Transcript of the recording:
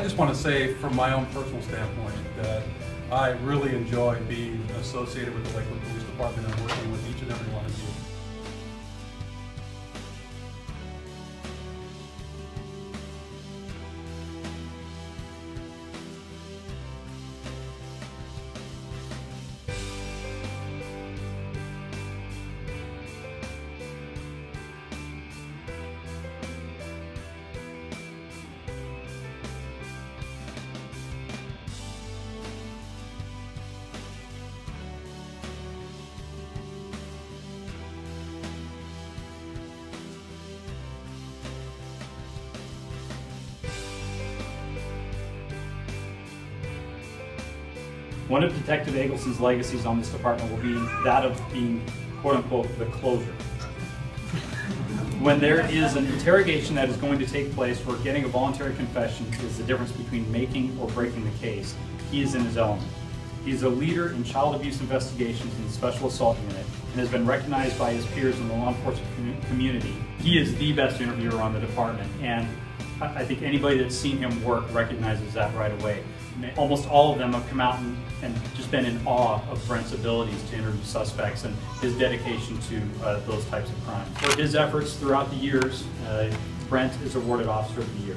just want to say, from my own personal standpoint, that I really enjoy being associated with the Lakewood Police Department and working with each of One of Detective Eggleson's legacies on this department will be that of being quote-unquote the closer. When there is an interrogation that is going to take place where getting a voluntary confession is the difference between making or breaking the case, he is in his element. He is a leader in child abuse investigations in the Special Assault Unit and has been recognized by his peers in the law enforcement community. He is the best interviewer on the department, and I think anybody that's seen him work recognizes that right away. Almost all of them have come out and, and just been in awe of Brent's abilities to interview suspects and his dedication to uh, those types of crimes. For his efforts throughout the years, uh, Brent is awarded Officer of the Year.